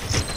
Yeah.